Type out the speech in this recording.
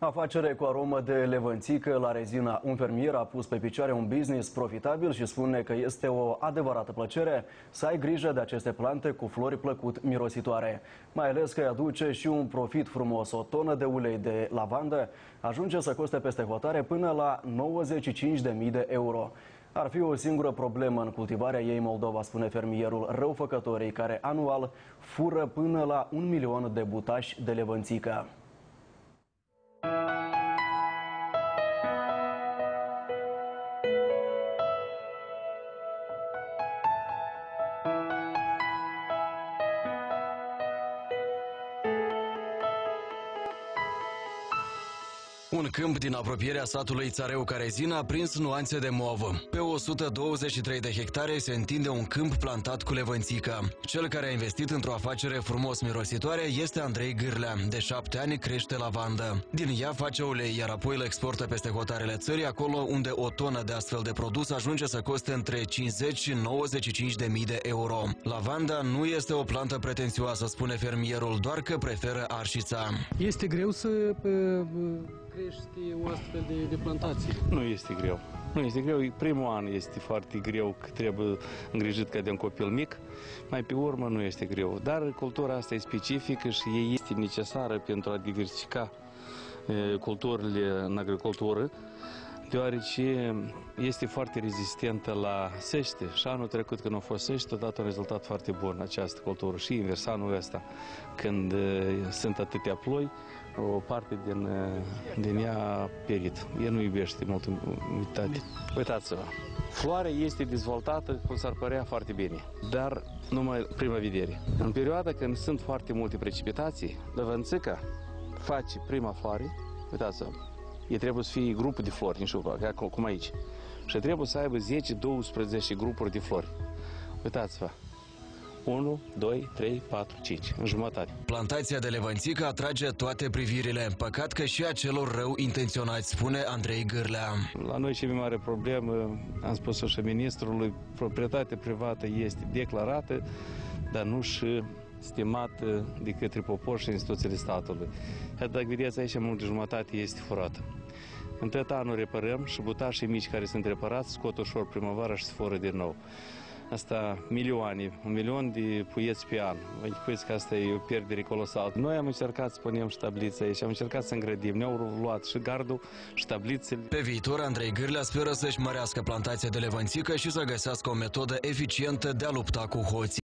Afacere cu aromă de levănțică la rezina. Un fermier a pus pe picioare un business profitabil și spune că este o adevărată plăcere să ai grijă de aceste plante cu flori plăcut mirositoare. Mai ales că îi aduce și un profit frumos. O tonă de ulei de lavandă ajunge să coste peste hotare până la 95.000 de euro. Ar fi o singură problemă în cultivarea ei Moldova, spune fermierul răufăcătorii, care anual fură până la un milion de butași de levănțică. Un câmp din apropierea satului Țareu Carezina a prins nuanțe de movă. Pe 123 de hectare se întinde un câmp plantat cu levănțică. Cel care a investit într-o afacere frumos mirositoare este Andrei Gârlea. De șapte ani crește lavandă. Din ea face ulei, iar apoi îl exportă peste hotarele țării, acolo unde o tonă de astfel de produs ajunge să coste între 50 și 95 de mii de euro. Lavanda nu este o plantă pretențioasă, spune fermierul, doar că preferă arșița. Este greu să crești o astfel de, de plantație? Nu este greu. Nu este greu. Primul an este foarte greu, că trebuie îngrijit ca de un copil mic. Mai pe urmă nu este greu. Dar cultura asta e specifică și ea este necesară pentru a diversifica culturile în agricultură deoarece este foarte rezistentă la sește. Și anul trecut, când a fost sește, a dat un rezultat foarte bun această cultură. Și invers, anul ăsta, când sunt atâtea ploi, o parte din, din ea a pierit. Ea nu iubește mult umiditate. Uitați-vă, floarea este dezvoltată, cum s-ar părea, foarte bine, dar numai prima vedere. În perioada când sunt foarte multe precipitații, lăvânțica face prima floare, uitați-vă, e trebuie să fie grupul de flori, nu știu, cum aici. Și trebuie să aibă 10-12 grupuri de flori. Uitați-vă, 1, 2, 3, 4, 5, în jumătate. Plantația de levănțică atrage toate privirile. Păcat că și acelor rău intenționați, spune Andrei Gârlea. La noi cea mai mare problemă, am spus-o și ministrului, proprietatea privată este declarată, dar nu și stimată de către popor și instituțiile statului. Iar dacă vedeți aici, mult de jumătate este furată. În tot anul reparăm și butașii mici care sunt reparați scot ușor primăvara și se fură din nou. Asta milioane, un milion de puieți pe an. Vă închipuiți că asta e o pierdere colosală. Noi am încercat să punem și ștablițe aici, am încercat să îngrădim. Ne-au luat și gardul și ștablițele. Pe viitor, Andrei Gârlea speră să-și mărească plantația de levănțică și să găsească o metodă eficientă de a lupta cu hoții.